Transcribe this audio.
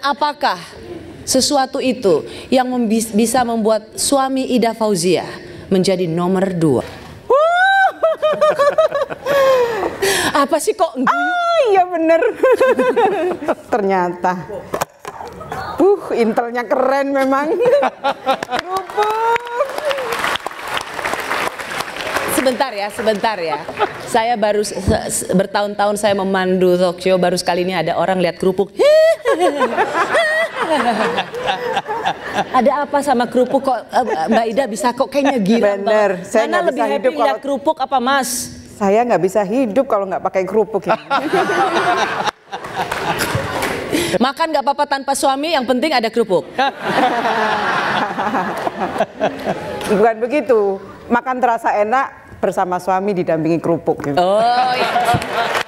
Apakah sesuatu itu yang membis- bisa membuat suami Ida Fauzia menjadi nomor dua? Apa sih kok Ah, iya bener. Ternyata. Uh, intelnya keren memang. Kerupuk. Sebentar ya, sebentar ya. Saya baru se- se- bertahun-tahun saya memandu talk show, baru sekali ini ada orang lihat kerupuk. ada apa sama kerupuk kok eh, Mbak Ida bisa kok kayaknya gila Bener, saya Mana lebih bisa happy hidup lihat kalau- kerupuk apa Mas? Saya nggak bisa hidup kalau nggak pakai kerupuk ya. Makan nggak apa-apa tanpa suami, yang penting ada kerupuk. Bukan begitu. Makan terasa enak bersama suami didampingi kerupuk. Gitu. Oh, iya.